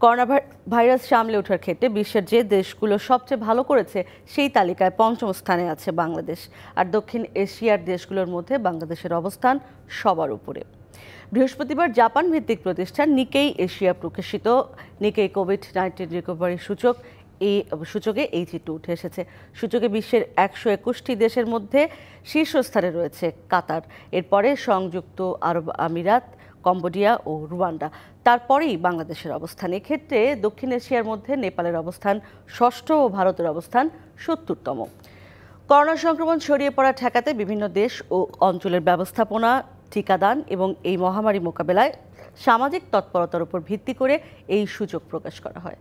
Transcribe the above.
Corona ভাই- virus সামলে ওঠার ক্ষেত্রে বিশ্বের যে দেশগুলো সবচেয়ে ভালো করেছে, সেই তালিকায় পঞ্চম স্থানে আছে বাংলাদেশ। আর দক্ষিণ এশিয়ার দেশগুলোর মধ্যে বাংলাদেশের অবস্থান সবার উপরে। বৃহস্পতিবার জাপান ভিত্তিক প্রতিষ্ঠান নিকেই এশিয়া প্রকাশিত, নিকেই কোভিড নাইন্টিন রিকভারি সূচক এই, সূচকে এই চিত্র উঠে এসেছে। সূচকে বিশ্বের একশো একুশটি দেশের মধ্যে শীর্ষস্থানে রয়েছে কাতার। এরপরে সংযুক্ত আরব আমিরাত কম্বোডিয়া ও রুয়ান্ডা। তারপরেই বাংলাদেশের অবস্থান। এক্ষেত্রে দক্ষিণ এশিয়ার মধ্যে নেপালের অবস্থান ষষ্ঠ ও ভারতের অবস্থান সত্তরতম। করোনা সংক্রমণ ছড়িয়ে পড়া ঠেকাতে বিভিন্ন দেশ ও অঞ্চলের ব্যবস্থাপনা, টিকাদান এবং এই মহামারী মোকাবেলায় সামাজিক তৎপরতার উপর ভিত্তি করে এই সুযোগ প্রকাশ করা হয়।